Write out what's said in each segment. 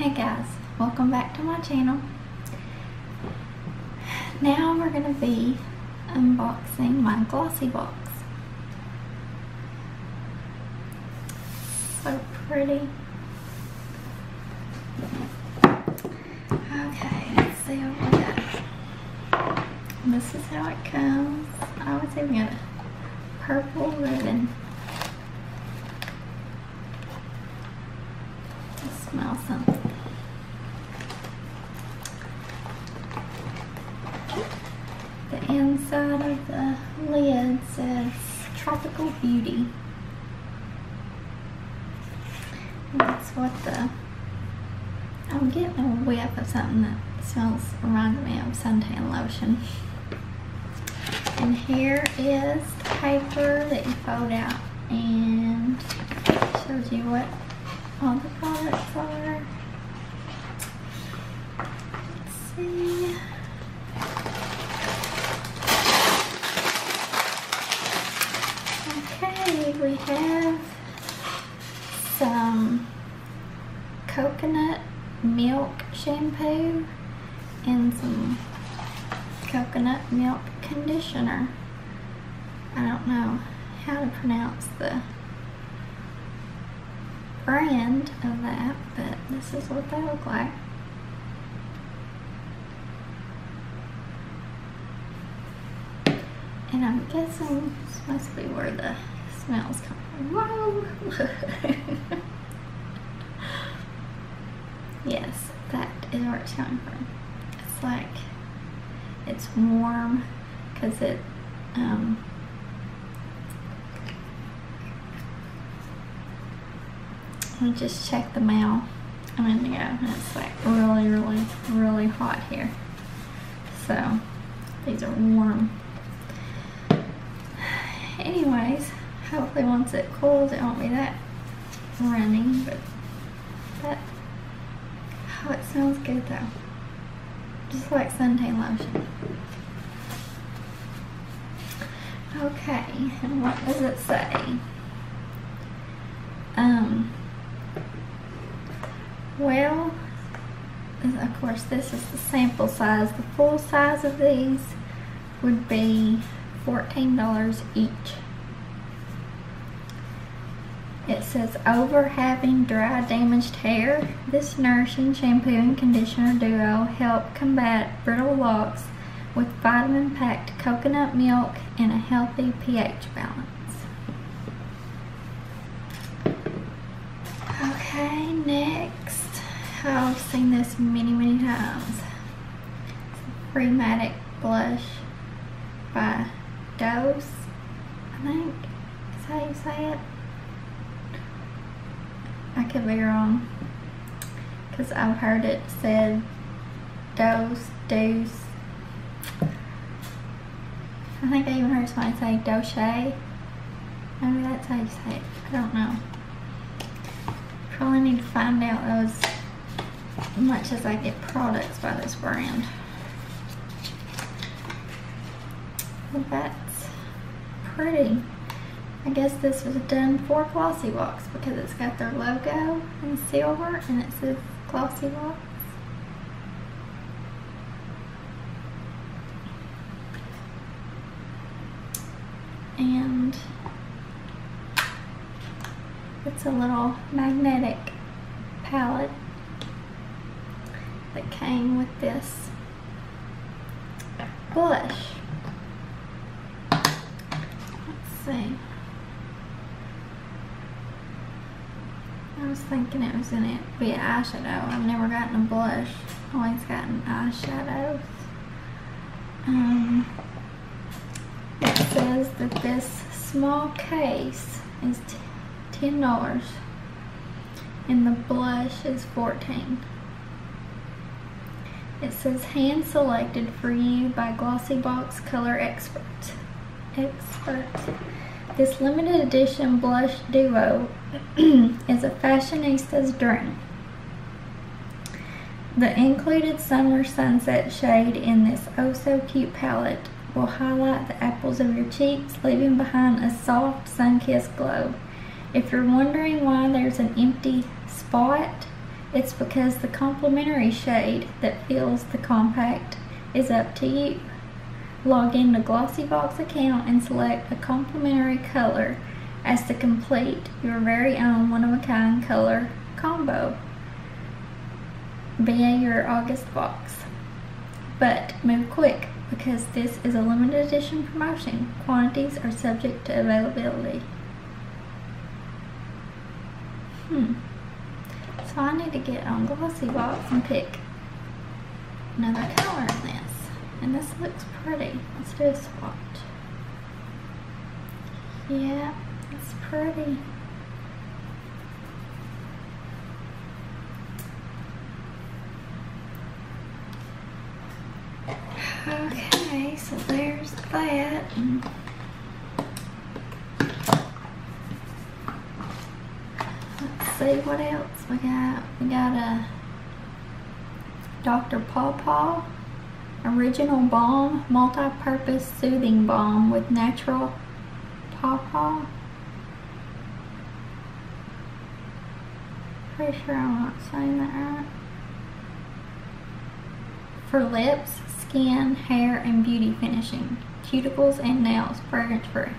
Hey guys, welcome back to my channel. Now we're going to be unboxing my Glossybox. So pretty. Okay, let's see what we got. This is how it comes. I was even got a purple ribbon. Smell something. Inside of the lid says Tropical Beauty. And that's what the, I'm getting a whiff of something that smells, reminds me of suntan lotion. And here is the paper that you fold out and shows you what all the products are. Let's see. Okay, we have some coconut milk shampoo and some coconut milk conditioner. I don't know how to pronounce the brand of that, but this is what they look like. And I'm guessing this must be where the smells come from. Whoa! yes, is where it's coming from. It's like, it's warm because it, um, I just check the mail a minute ago it's like really, really, really hot here. So, these are warm anyways, hopefully once it cools it won't be that running, but that, oh it smells good though. Just like suntan lotion. Okay, and what does it say? Um, well, of course this is the sample size. The full size of these would be $14 each. It says over having dry damaged hair, this nourishing shampoo and conditioner duo help combat brittle locks with vitamin packed coconut milk and a healthy pH balance. Okay, next. I've seen this many, many times. Freematic blush by Dose, I think is how you say it. I could be wrong because I've heard it said dose, deuce. I think I even heard somebody say doche. Maybe that's how you say it. I don't know. Probably need to find out as much as I get products by this brand. But that's pretty. I guess this was done for Glossybox because it's got their logo in silver and it says Glossybox. And it's a little magnetic palette that came with this blush. Let's see. I was thinking it was gonna be eyeshadow. I've never gotten a blush. Always gotten eyeshadows. Um, it says that this small case is $10 and the blush is 14 It says hand selected for you by Glossybox Color Experts. Expert. This limited edition blush duo is a fashionista's dream. The included summer sunset shade in this oh so cute palette will highlight the apples of your cheeks, leaving behind a soft sun-kissed glow. If you're wondering why there's an empty spot It's because the complementary shade that fills the compact is up to you. Log into Glossybox account and select a complementary color as to complete your very own one-of-a-kind color combo via your August box. But move quick because this is a limited edition promotion. Quantities are subject to availability. Hmm. So I need to get on Glossybox and pick another color in this. And this looks pretty. Let's do a swatch. Yeah, it's pretty. Okay, so there's that. Let's see what else we got. We got a Dr. Paw Paw Original Balm Multi-Purpose Soothing Balm with Natural Pawpaw. Pretty sure I'm not saying that right. For lips, skin, hair, and beauty finishing. Cuticles and nails, fragrance free.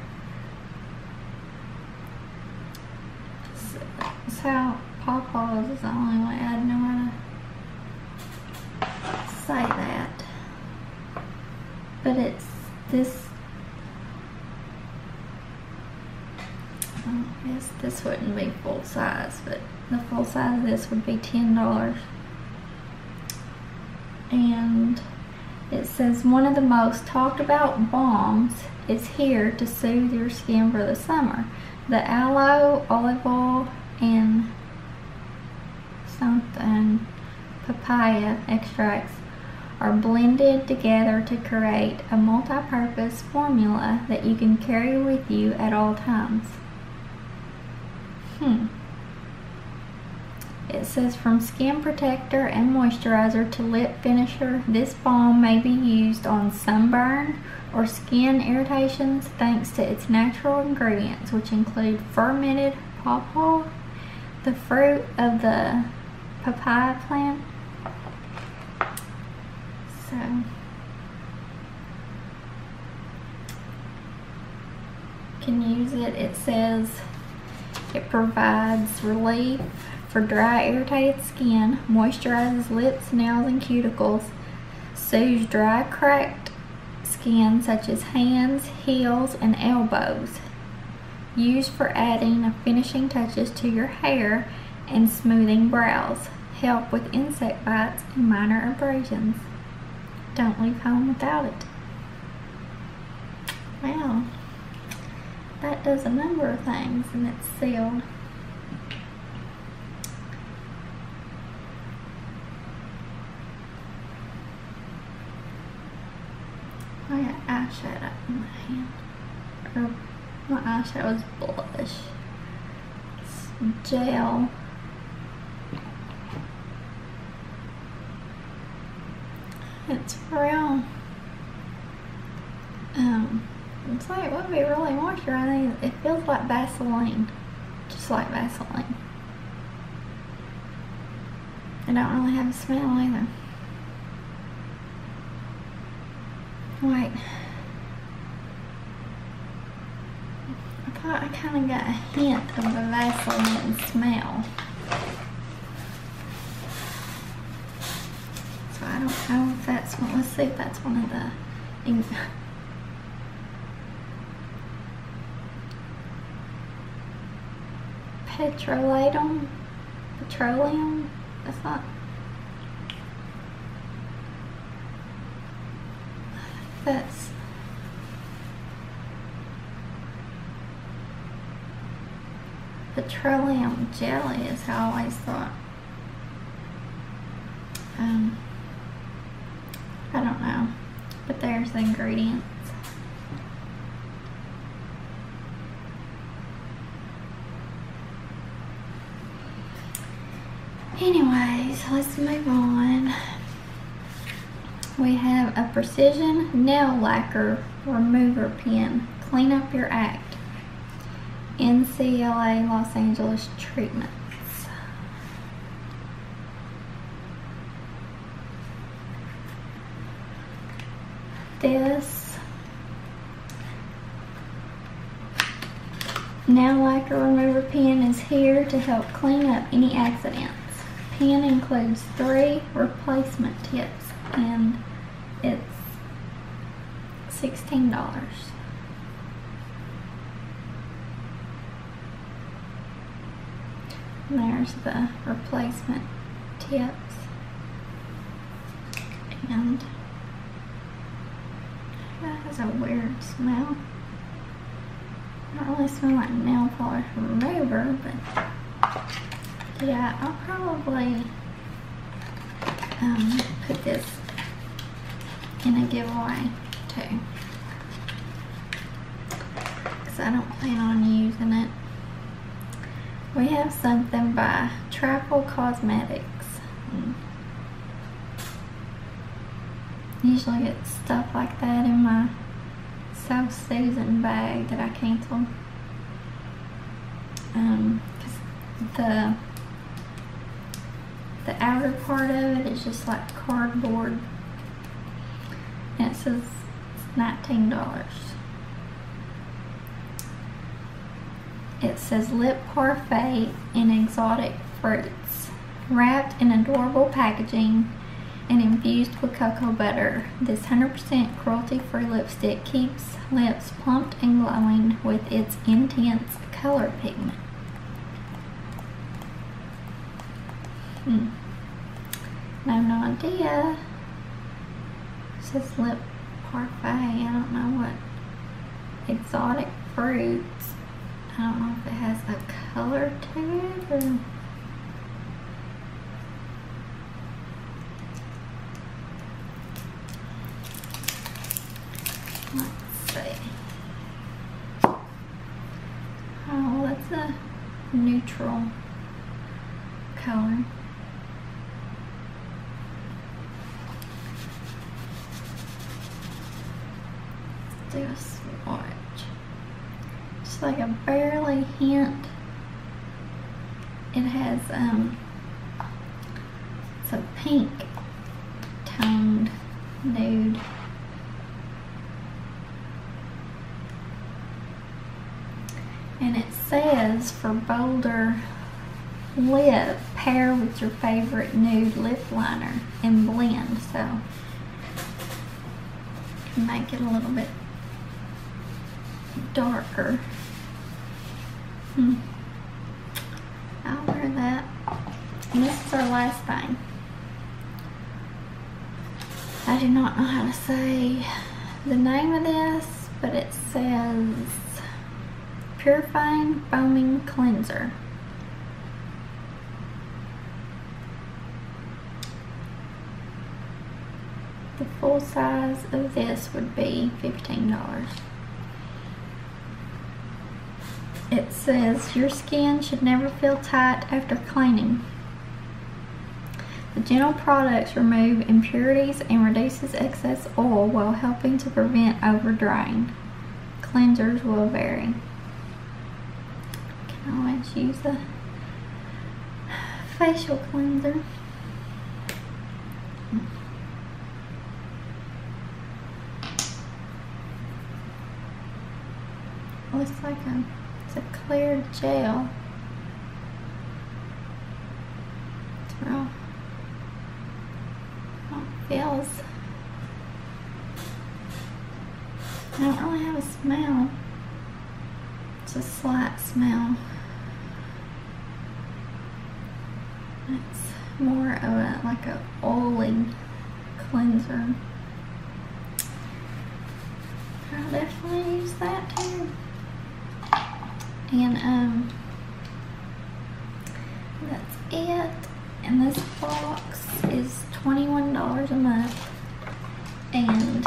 So, Pawpaws is the only way I know how to say that. But it's this um, I guess this wouldn't be full size, but the full size of this would be $10. And it says one of the most talked about balms is here to soothe your skin for the summer. The aloe, olive oil, and something papaya extracts are blended together to create a multi-purpose formula that you can carry with you at all times. Hmm. It says from skin protector and moisturizer to lip finisher, this balm may be used on sunburn or skin irritations thanks to its natural ingredients which include fermented pawpaw, the fruit of the papaya plant. So can use it. It says it provides relief for dry, irritated skin, moisturizes lips, nails, and cuticles, soothes dry, cracked skin such as hands, heels, and elbows. Used for adding finishing touches to your hair and smoothing brows. Help with insect bites and minor abrasions. Don't leave home without it. Well that does a number of things and it's sealed. I got eyeshadow in my hand. Or my eyeshadow is blush. It's gel. It's real. Um, it's like, it would be really moisturizing. It feels like Vaseline. Just like Vaseline. I don't really have a smell either. Wait. I thought I kind of got a hint of the Vaseline smell. So I don't know if that's one, let's see if that's one of the petrolatum, petroleum, that's not, that's, petroleum jelly is how I always thought. Um, I don't know, but there's the ingredients. Anyways, let's move on. We have a Precision Nail Lacquer Remover Pen. Clean up your act. NCLA Los Angeles Treatments. This Nail Lacquer Remover pen is here to help clean up any accidents. Pen includes three replacement tips and it's $16. There's the replacement tips. And that has a weird smell. Not really smell like nail polish remover, but yeah, I'll probably um, put this in a giveaway too. Because I don't plan on using it. We have something by Trapple Cosmetics. And usually get stuff like that in my So Susan bag that I canceled. Um, the the outer part of it is just like cardboard. And it says it's $19. It says Lip Parfait in exotic fruits. Wrapped in adorable packaging and infused with cocoa butter, this 100% cruelty-free lipstick keeps lips plumped and glowing with its intense color pigment. Hmm. No, no idea. It says lip parfait. I don't know what exotic fruits. I don't know if it has a color to it or. Let's see. Oh, that's a neutral color. Do a swatch. Just like a barely hint. It has um pink toned nude. And it for bolder lip, pair with your favorite nude lip liner and blend. So make it a little bit darker. Hmm. I'll wear that. And this is our last thing. I do not know how to say the name of this, but it says Purifying Foaming Cleanser. The full size of this would be $15. It says your skin should never feel tight after cleaning. The gentle products remove impurities and reduces excess oil while helping to prevent over drying. Cleansers will vary. Can always use a facial cleanser. Looks like a, it's a clear gel. It's real, oh, it feels, I don't really have a smell. It's a slight smell. It's more of a, like a oily cleanser. I'll definitely use that too. And um, that's it. And this box is $21 a month. And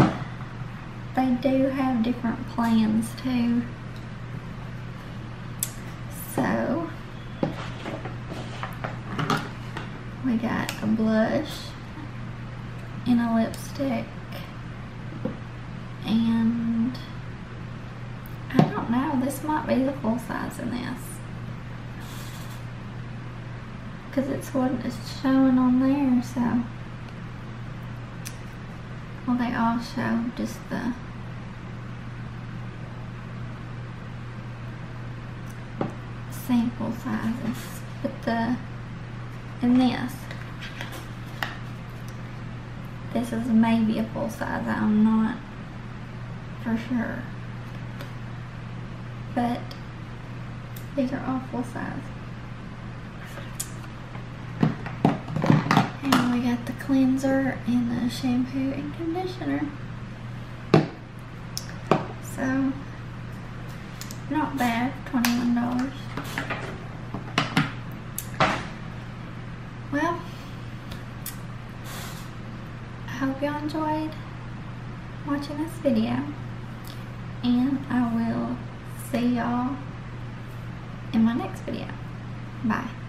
they do have different plans too. So, we got a blush and a lipstick. And I don't know, this might be the full size in this. Because it's what is showing on there so. Well, they all show just the sample sizes, but the in this, this is maybe a full size. I'm not for sure, but these are all full size. And we got the cleanser and the shampoo and conditioner. So, not bad, $21. Well, I hope y'all enjoyed watching this video. And I will see y'all in my next video. Bye.